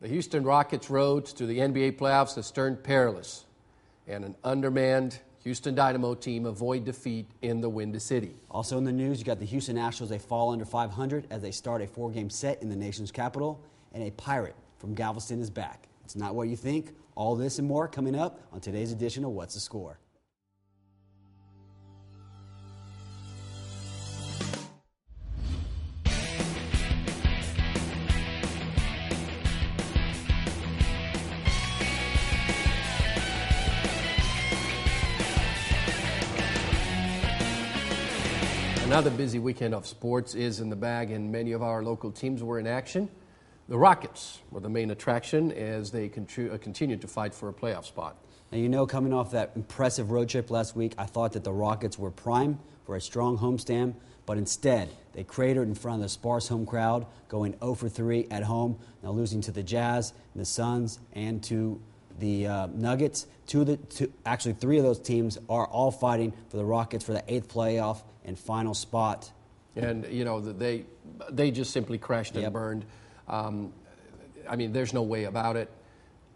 The Houston Rockets' road to the NBA playoffs has turned perilous, and an undermanned Houston Dynamo team avoid defeat in the Windy City. Also in the news, you got the Houston Astros. They fall under 500 as they start a four-game set in the nation's capital, and a pirate from Galveston is back. It's not what you think. All this and more coming up on today's edition of What's the Score. Another busy weekend of sports is in the bag, and many of our local teams were in action. The Rockets were the main attraction as they uh, continued to fight for a playoff spot. Now, you know, coming off that impressive road trip last week, I thought that the Rockets were prime for a strong homestand, but instead, they cratered in front of the sparse home crowd, going 0 for 3 at home, now losing to the Jazz, the Suns, and to the uh, Nuggets. Two of the two, actually three of those teams are all fighting for the Rockets for the eighth playoff and final spot. And, you know, they, they just simply crashed and Yep. burned. Um, I mean, there's no way about it.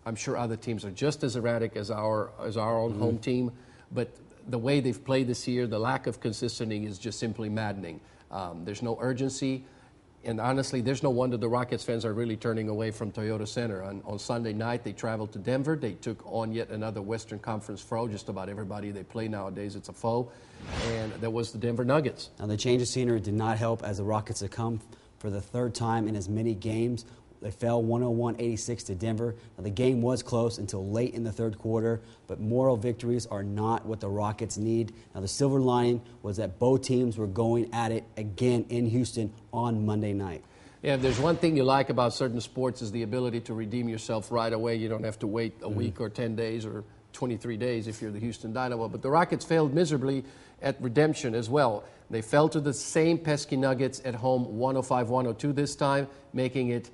I'm sure other teams are just as erratic as our, as our own home team, but the way they've played this year, the lack of consistency is just simply maddening. Um, there's no urgency. And honestly, there's no wonder the Rockets fans are really turning away from Toyota Center. On, on Sunday night, they traveled to Denver. They took on yet another Western Conference foe. Just about everybody they play nowadays, it's a foe. And there was the Denver Nuggets. Now, the change of scenery did not help as the Rockets succumbed for the third time in as many games. They fell 101 86 to Denver. Now, the game was close until late in the third quarter, but moral victories are not what the Rockets need. Now, the silver lining was that both teams were going at it again in Houston on Monday night. Yeah, if there's one thing you like about certain sports is the ability to redeem yourself right away. You don't have to wait a mm-hmm. week or 10 days or 23 days if you're the Houston Dynamo. But the Rockets failed miserably at redemption as well. They fell to the same pesky Nuggets at home 105-102 this time, making it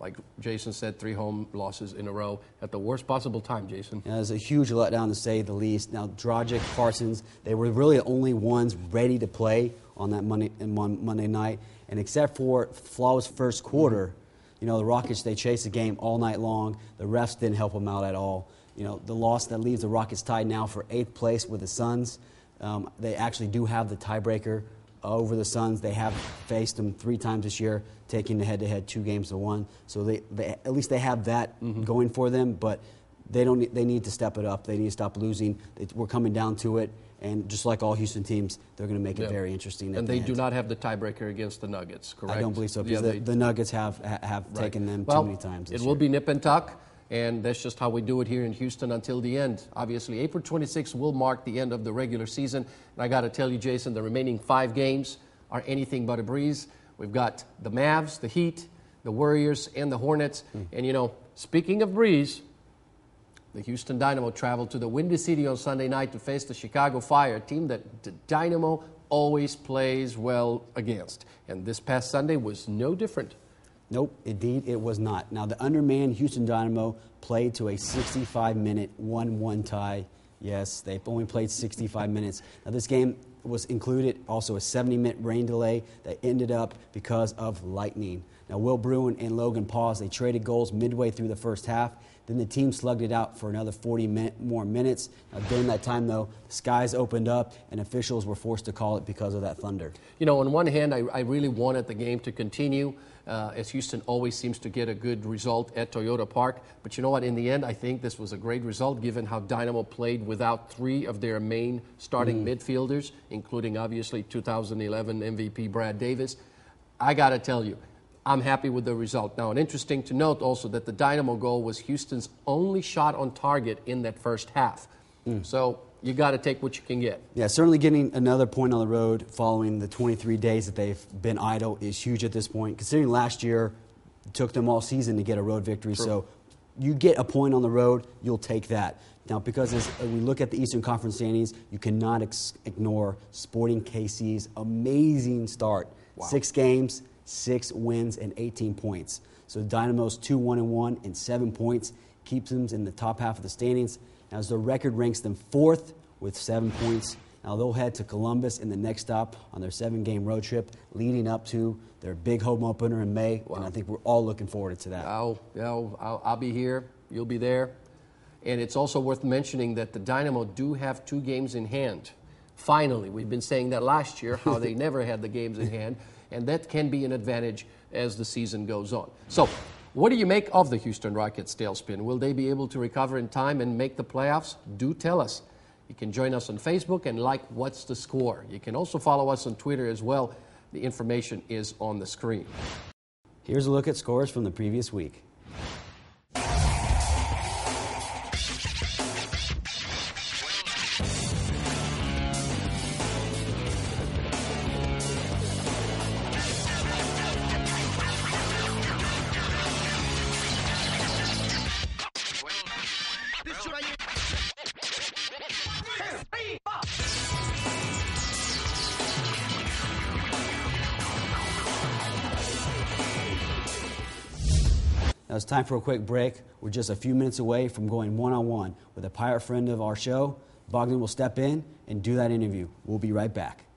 like Jason said, three home losses in a row at the worst possible time, Jason. It was a huge letdown to say the least. Now, Dragic, Parsons, they were really the only ones ready to play on that Monday, Mon- Monday night. And except for flawless first quarter, you know, the Rockets, they chased the game all night long. The refs didn't help them out at all. You know, the loss that leaves the Rockets tied now for eighth place with the Suns. Um, they actually do have the tiebreaker over the Suns. They have faced them three times this year, taking the head-to-head two games to one. So they, they at least they have that mm-hmm. going for them. But they don't. Need, they need to step it up. They need to stop losing. It, we're coming down to it, and just like all Houston teams, they're going to make it Yeah. very interesting. And the they do not have the tiebreaker against the Nuggets, correct? I don't believe so Yeah, because they- the, the Nuggets have have Right. taken them well, too many times. It will year. be nip and tuck, and that's just how we do it here in Houston until the end. Obviously, April 26th will mark the end of the regular season. And I got to tell you, Jason, the remaining five games are anything but a breeze. We've got the Mavs, the Heat, the Warriors, and the Hornets. Hmm. And, you know, speaking of breeze, the Houston Dynamo traveled to the Windy City on Sunday night to face the Chicago Fire, a team that the Dynamo always plays well against. And this past Sunday was no different. Nope, indeed it was not. Now, the undermanned Houston Dynamo played to a 65 minute 1 1 tie. Yes, they only played 65 minutes. Now, this game was included also a 70 minute rain delay that ended up because of lightning. Now, Will Bruin and Logan Pause, they traded goals midway through the first half. Then the team slugged it out for another 40 min- more minutes. Now, during that time, though, the skies opened up and officials were forced to call it because of that thunder. You know, on one hand, I, I really wanted the game to continue, uh, as Houston always seems to get a good result at Toyota Park. But you know what? In the end, I think this was a great result given how Dynamo played without three of their main starting midfielders, including obviously 2011 MVP Brad Davis. I got to tell you, I'm happy with the result. Now, and interesting to note also that the Dynamo goal was Houston's only shot on target in that first half. So you got to take what you can get. Yeah, certainly getting another point on the road following the 23 days that they've been idle is huge at this point. Considering last year took them all season to get a road victory, so you get a point on the road, you'll take that. Now, because as we look at the Eastern Conference standings, you cannot ex- ignore Sporting KC's amazing start. Six games, six wins, and 18 points. So Dynamo's 2 1 and 1 and seven points keeps them in the top half of the standings. As the record ranks them fourth with seven points. Now they'll head to Columbus in the next stop on their seven-game road trip, leading up to their big home opener in May. And I think we're all looking forward to that. I'll, I'll, I'll, I'll be here. You'll be there. And it's also worth mentioning that the Dynamo do have two games in hand. Finally, we've been saying that last year, how they never had the games in hand, and that can be an advantage as the season goes on. So, what do you make of the Houston Rockets tailspin? Will they be able to recover in time and make the playoffs? Do tell us. You can join us on Facebook and like What's the Score. You can also follow us on Twitter as well. The information is on the screen. Here's a look at scores from the previous week. It's time for a quick break. We're just a few minutes away from going one on one with a pirate friend of our show. Bogdan will step in and do that interview. We'll be right back.